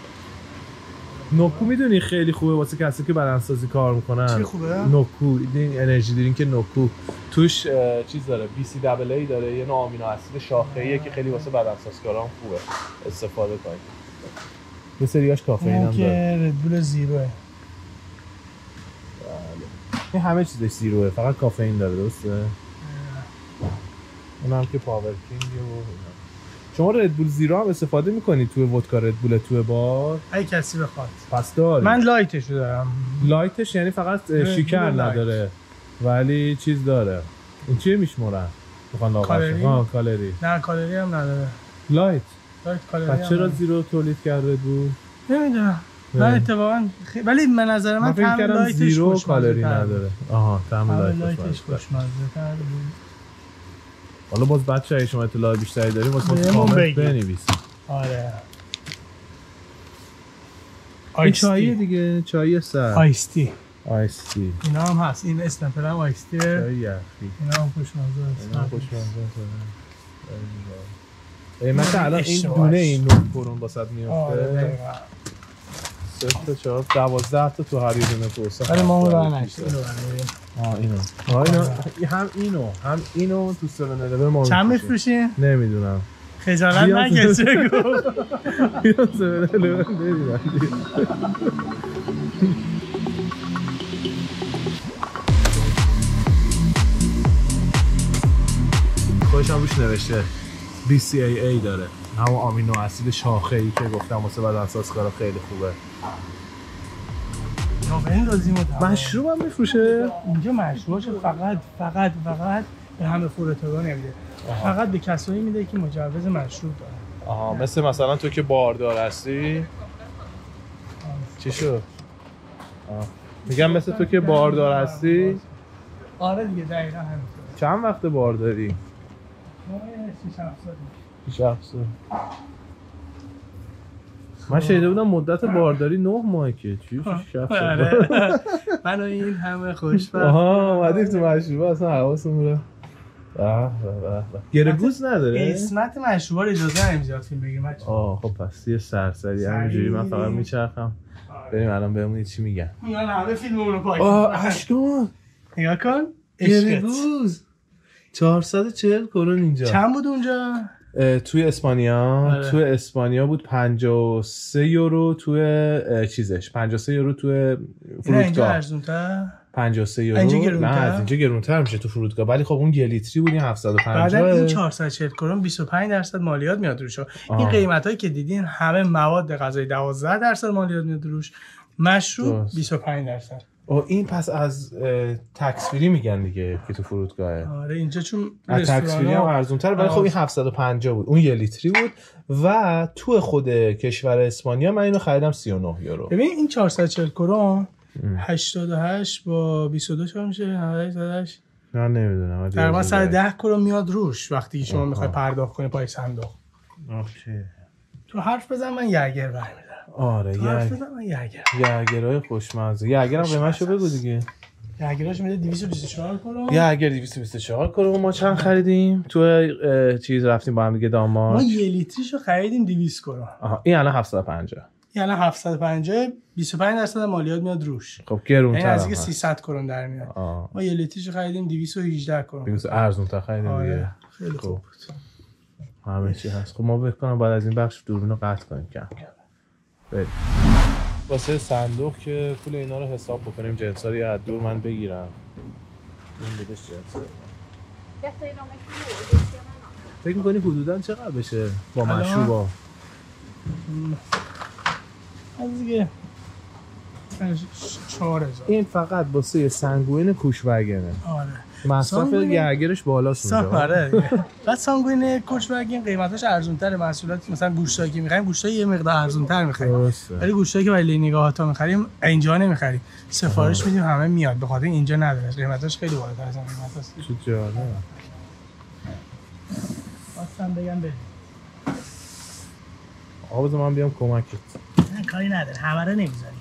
[SPEAKER 1] نوکو می‌دونی خیلی خوبه واسه کسی که بدنسازی کار می‌کنن.
[SPEAKER 2] چی خوبه؟
[SPEAKER 1] نوکو این انرژی درینک نوکو. توش اه، چیز داره BCAA داره یه نوع آمینو اسید شاخه‌ایه که خیلی واسه بدنسازکاران خوبه. استفاده کنید یه سریاش کافئین هم داره.
[SPEAKER 2] که Red Bull zero ه.
[SPEAKER 1] این همه چیزش zero ه فقط کافئین داره درسته؟ اونم که Power King و. شما Red Bull zero هم استفاده می‌کنید توی ودکا Red Bull توی بار؟
[SPEAKER 2] اگه کسی بخواد.
[SPEAKER 1] پس داری.
[SPEAKER 2] من light شو دارم.
[SPEAKER 1] light ش یعنی فقط شکر
[SPEAKER 2] light.
[SPEAKER 1] نداره. ولی چیز داره. این چیه میشمورن؟ می‌خوان
[SPEAKER 2] کالری؟
[SPEAKER 1] کالری.
[SPEAKER 2] نه کالری هم نداره.
[SPEAKER 1] light
[SPEAKER 2] light کالری
[SPEAKER 1] پس چرا. zero تولید کرده بود
[SPEAKER 2] نمی‌دونم. من. اتفاقا خی- ولی به نظر من
[SPEAKER 1] من فکر کردم
[SPEAKER 2] light
[SPEAKER 1] ش
[SPEAKER 2] zero
[SPEAKER 1] کالری نداره. آها
[SPEAKER 2] light
[SPEAKER 1] light
[SPEAKER 2] ش.
[SPEAKER 1] خوشمزه
[SPEAKER 2] تر بود.
[SPEAKER 1] حالا باز بچه اگه شما اطلاع بیشتری داریم واسه ما کامنت. بنویسید.
[SPEAKER 2] آره.
[SPEAKER 1] این چاییه دیگه چای سر.
[SPEAKER 2] آیستی.
[SPEAKER 1] آیس تی
[SPEAKER 2] اینا هم هست. این اسنپر هم آیستی.
[SPEAKER 1] چای یخی.
[SPEAKER 2] اینا هم خوشمزه
[SPEAKER 1] اینا
[SPEAKER 2] است.
[SPEAKER 1] خوشمزه قیمت الان این. دونه این نه کرون واسه
[SPEAKER 2] آره
[SPEAKER 1] میفته
[SPEAKER 2] دقیقاً.
[SPEAKER 1] سه تا چهار دوازده تا تو هر یه دونه پرسه.
[SPEAKER 2] ولی ما اون رو
[SPEAKER 1] هفت
[SPEAKER 2] نشد
[SPEAKER 1] آه اینو. آه اینو. هم اینو. هم اینو تو 7 11 ما
[SPEAKER 2] چند. میفروشین؟
[SPEAKER 1] نمی‌دونم.
[SPEAKER 2] خجالت. نکش بگو
[SPEAKER 1] بیا 7 11 بریم خودش هم روش نوشته. BCAA داره. همون آمینو اسید شاخه ای که گفتم واسه بدن اساس کارا خیلی خوبه. مشروب هم میفروشه؟
[SPEAKER 2] اینجا مشروباش فقط فقط فقط به همه فروتگاه نمیده. فقط به کسایی میده که مجوز مشروب دارن.
[SPEAKER 1] آها مثل مثلا تو که باردار هستی؟ چی شد. میگم مثل تو که باردار هستی؟
[SPEAKER 2] آره دیگه دقیقا همینطوره.
[SPEAKER 1] چند وقت بارداری؟
[SPEAKER 2] ما یه شیش هفت سالی.
[SPEAKER 1] پیش افسر من شنیده بودم مدت بارداری نه ماه که. چی؟
[SPEAKER 2] آره. (laughs) من این همه خوشبخت.
[SPEAKER 1] آها اومدیم تو مشروبه اصلا حواسمون رو. گرگوز نداره؟
[SPEAKER 2] قسمت مشروبا رو اجازه زیاد فیلم بچه
[SPEAKER 1] آه خب پس یه سرسری همینجوری من فقط میچرخم. بریم الان بهمون چی میگن.
[SPEAKER 2] میان همه فیلم رو پاک
[SPEAKER 1] آه. اشکون
[SPEAKER 2] نگاه کن.
[SPEAKER 1] گرگوز 440 کرون اینجا.
[SPEAKER 2] چند بود اونجا؟
[SPEAKER 1] توی اسپانیا
[SPEAKER 2] آره.
[SPEAKER 1] توی اسپانیا بود 53 یورو توی چیزش 53 یورو توی فرودگاه
[SPEAKER 2] ارزونتر
[SPEAKER 1] 53 یورو
[SPEAKER 2] اینجا
[SPEAKER 1] نه؟ از اینجا گرونتر میشه تو فرودگاه ولی خب اون یه لیتری بود این
[SPEAKER 2] بعدا
[SPEAKER 1] 750
[SPEAKER 2] این 440 کرون 25 درصد مالیات میاد روش این. قیمت هایی که دیدین همه مواد غذایی 12 درصد مالیات میاد روش مشروب
[SPEAKER 1] درست.
[SPEAKER 2] 25 درصد
[SPEAKER 1] او این پس از اه، تکس فری میگن دیگه که تو فرودگاهه.
[SPEAKER 2] آره اینجا چون
[SPEAKER 1] از تکس فری هم
[SPEAKER 2] رستوران
[SPEAKER 1] ارزونتر ولی خب این 750 بود. اون یه لیتری بود و تو خود کشور اسپانیا من اینو خریدم 39 یورو.
[SPEAKER 2] ببین این 440 کرون
[SPEAKER 1] ام.
[SPEAKER 2] 88 با 22 چقدر میشه؟ 88
[SPEAKER 1] نه نمی‌دونم.
[SPEAKER 2] تقریبا
[SPEAKER 1] یادم
[SPEAKER 2] 110 کرون میاد روش وقتی شما. می‌خوای پرداخت کنی پای صندوق.
[SPEAKER 1] اوکی.
[SPEAKER 2] تو حرف بزن من یگر برمیدارم
[SPEAKER 1] آره یرگرای خوشمزه. یرگرم قیمتشو بگو دیگه.
[SPEAKER 2] یگراش میده 224 کرون
[SPEAKER 1] یرگر 224 کرون ما چند خریدیم؟ تو چیز رفتیم با هم دیگه
[SPEAKER 2] ما
[SPEAKER 1] دانمارک
[SPEAKER 2] یه لیتریشو خریدیم 200 کرون
[SPEAKER 1] آها این الان 750
[SPEAKER 2] یعنی 750 25 درصد مالیات میاد روش.
[SPEAKER 1] خب
[SPEAKER 2] یعنی
[SPEAKER 1] گرونتر هم
[SPEAKER 2] نزدیک
[SPEAKER 1] هست.
[SPEAKER 2] 300 کرون در میاد.
[SPEAKER 1] آه
[SPEAKER 2] ما یه لیتریشو خریدیم 218 کرون
[SPEAKER 1] بیوز ارزون تا خریدیم دیگه.
[SPEAKER 2] آره خیلی خوب
[SPEAKER 1] خب همه چی هست. خب ما بکنم بعد از این بخش دوربین رو قطع کنیم کم کم. بریم. واسه صندوق که پول اینا رو حساب بکنیم جنسا رو یه از دور من بگیرم. این
[SPEAKER 3] me equivoco.
[SPEAKER 1] فکر می‌کنی حدودا چقدر بشه با؟ مشروبا؟
[SPEAKER 2] از دیگه 4000
[SPEAKER 1] این فقط واسه یه سنگوین کوشوگنه.
[SPEAKER 2] آره.
[SPEAKER 1] مصرف گرگرش بالاست اونجا.
[SPEAKER 2] آره. بعد سانگوین کوچ وگین قیمتاش ارزون محصولات مثلا گوشتایی که می‌خریم گوشتای یه مقدار ارزون تر می‌خریم ولی گوشتایی که برای نگاهات ها می‌خریم اینجا نمی‌خریم. سفارش میدیم همه میاد. به خاطر اینجا نداره. قیمتاش خیلی بالاتر از اون قیمت هست
[SPEAKER 1] چه جالب.
[SPEAKER 2] خواستم بگم بریم.
[SPEAKER 1] بذار من بیام کمکت.
[SPEAKER 2] نه کاری نداره. همه رو نمی‌ذاریم.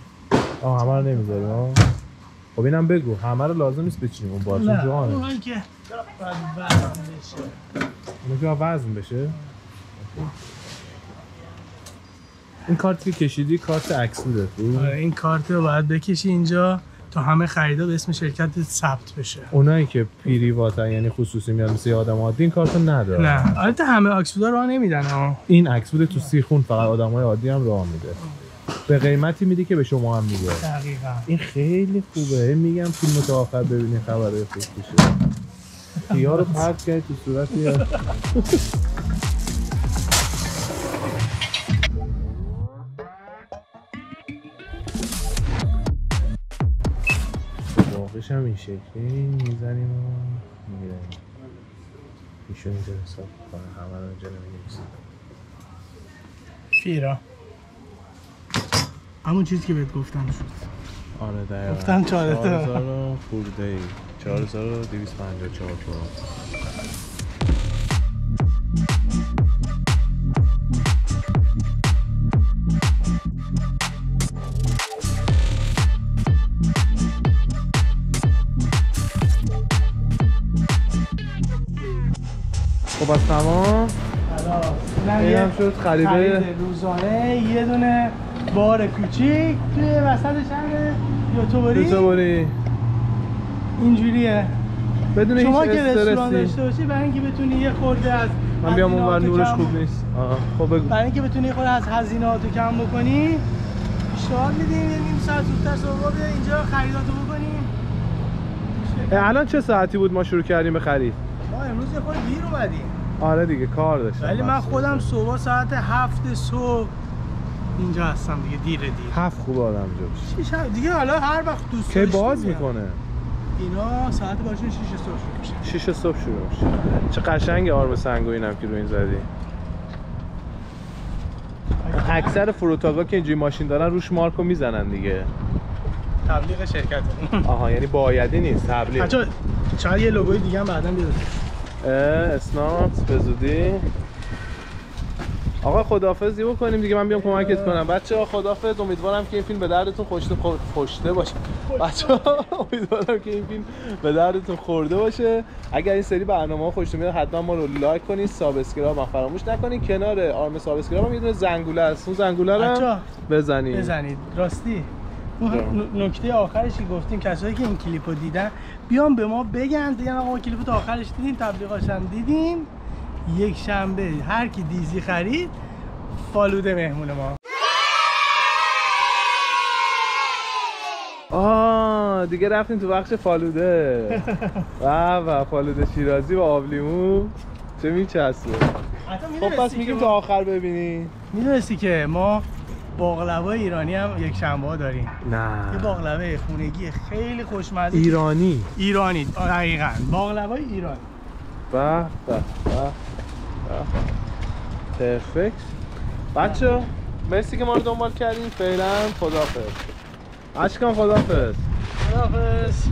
[SPEAKER 1] آه همه رو نمی‌ذاریم خب اینم بگو همه رو لازم نیست بچینیم اون بارتون
[SPEAKER 2] نه
[SPEAKER 1] جوانه.
[SPEAKER 2] اونایی که وزن بشه
[SPEAKER 1] اون که وزن بشه. این کارتی که کشیدی کارت اکسوده
[SPEAKER 2] آره این کارت رو باید بکشی اینجا تا همه خریدا به اسم شرکت ثبت بشه.
[SPEAKER 1] اونایی که پیری واتن یعنی خصوصی میاد مثل آدم عادی این کارتو نداره.
[SPEAKER 2] نه البته همه آکسفوردا راه نمیدن ها.
[SPEAKER 1] این عکس بوده تو سیخون فقط آدمای عادی هم راه میده. به قیمتی میدی که به شما هم میده.
[SPEAKER 2] دقیقا.
[SPEAKER 1] این خیلی خوبه. میگم فیلم تا آخر ببینی خبرهای خوب بشه خیار رو پرت کرد تو صورت واقعش هم این شکلی می‌زنیم و میریم ایشون اینجا حساب کنه همه رو اینجا نمی‌نویسه.
[SPEAKER 2] فیرا. همون چیزی که بهت گفتم. شد
[SPEAKER 1] آره دقیقا.
[SPEAKER 2] گفتم چهار تا.
[SPEAKER 1] 4000 و خورده ای 4254 تومن خب از تمام. هم شد خریده.
[SPEAKER 2] خرید روزانه یه دونه بار کوچیک توی وسط شهر یوتوبری.
[SPEAKER 1] دو تا بری
[SPEAKER 2] اینجوریه.
[SPEAKER 1] بدون
[SPEAKER 2] شما که رستوران داشته باشی برای اینکه بتونی یه خورده از
[SPEAKER 1] من بیام اونور نورش خوب نیست. خب بگو.
[SPEAKER 2] برای اینکه بتونی یه خورده از هزینه‌هاتو کم بکنی پیشنهاد میدیم یه نیم ساعت زودتر صبح بیا اینجا خریداتو بکنیم.
[SPEAKER 1] الان چه ساعتی بود ما شروع کردیم به خرید؟
[SPEAKER 2] ما امروز یه خورده دیر اومدیم.
[SPEAKER 1] آره دیگه کار داشتم.
[SPEAKER 2] ولی من. خودم صبح ساعت هفت صبح اینجا هستم دیگه دیره دیر.
[SPEAKER 1] هفت خوب آدم جا
[SPEAKER 2] شیش دیگه حالا هر وقت دوست داشتی
[SPEAKER 1] باز. می‌کنه.
[SPEAKER 2] اینا ساعت باشون 6 صبح شروع میشه.
[SPEAKER 1] شیش صبح شروع میشه. چه قشنگ آرم سنگوینم که رو این زدی. اکثر فروتاگا که اینجوری ماشین دارن روش مارکو می‌زنن دیگه.
[SPEAKER 2] تبلیغ شرکت.
[SPEAKER 1] آها یعنی بایدی نیست تبلیغ.
[SPEAKER 2] بچا شاید یه لوگوی دیگه هم بعدا بیاد
[SPEAKER 1] اه، اسنات به زودی. آقا خدافظی بکنیم دیگه من بیام کمکت کنم. بچه ها خدافظ امیدوارم که این فیلم به دردتون خوشته خو- خوشته باشه. بچه ها امیدوارم که این فیلم به دردتون خورده باشه. اگر این سری برنامه ها خوشتون میاد حتما ما رو like کنید subscribe هم فراموش نکنید. کنار آرم subscribe هم یه دونه زنگوله هست اون زنگوله رو بزنید.
[SPEAKER 2] بزنید. راستی. نکته آخرش که گفتیم کسایی که این کلیپ رو دیدن بیان به ما بگن. دیگه آقا ما کلیپ رو تا آخرش دیدیم تبلیغاش هم دیدیم یک شنبه هر کی دیزی خرید فالوده مهمون ما.
[SPEAKER 1] آه دیگه رفتیم تو بخش فالوده. (laughs) و و فالوده شیرازی و آبلیمو. چه میچسبه؟ خب پس میگیم تا آخر ببینی.
[SPEAKER 2] می‌دونستی که ما باقلوا ایرانی هم یک شنبه ها داریم. یه
[SPEAKER 1] نه
[SPEAKER 2] باقلوه خونگی خیلی خوشمزه.
[SPEAKER 1] ایرانی.
[SPEAKER 2] ایرانی. دقیقاً. باقلوای ایرانی.
[SPEAKER 1] به به به. پرفکت بچه مرسی که ما رو دنبال کردین. فعلا خدافظ اشکان خدافظ
[SPEAKER 2] خداحافظ.